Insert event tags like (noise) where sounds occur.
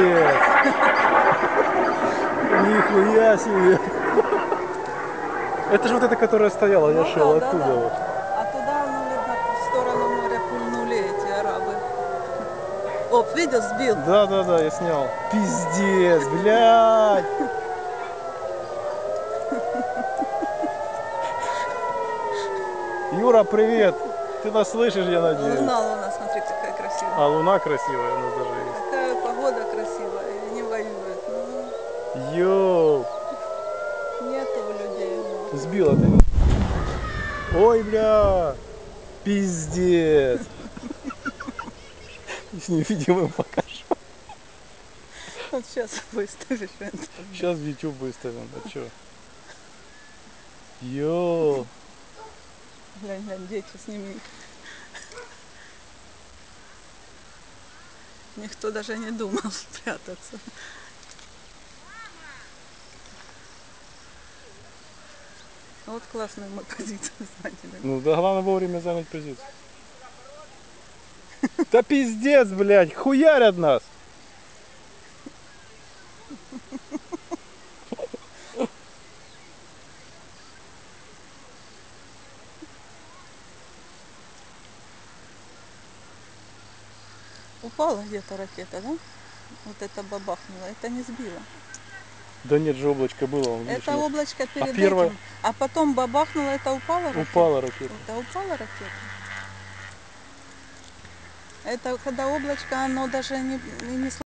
Молодец! Нихуя себе! Это же вот эта, которая стояла, я ну шел да, оттуда. Да. Вот. А туда, ну, видно, в сторону моря пульнули эти арабы. Оп, видел, сбил? Да, да, да, я снял. Пиздец, блядь! Юра, привет! Ты нас слышишь, я надеюсь? Луна, луна, смотри, какая красивая. А луна красивая, она даже есть. Йоу. нету людей. Сбила ты. Ой, бля. Пиздец. С невидимым покажу. Вот сейчас выставишь это. Сейчас в YouTube выставим. А чё? Йоу. Глянь, глянь, дети с ними. Никто даже не думал (laughs) спрятаться. Вот классная мы (laughs) позиция заняли. Ну да главное вовремя занять позицию. Да пиздец, блядь, хуярят нас. Упала где-то ракета, да? Вот это бабахнуло, это не сбило. Да нет же, облачко было. видишь, Это вот облачко перед первое? этим. А потом бабахнуло, это упала ракета? Упала ракета. Это упала ракета? Это когда облачко, оно даже не, не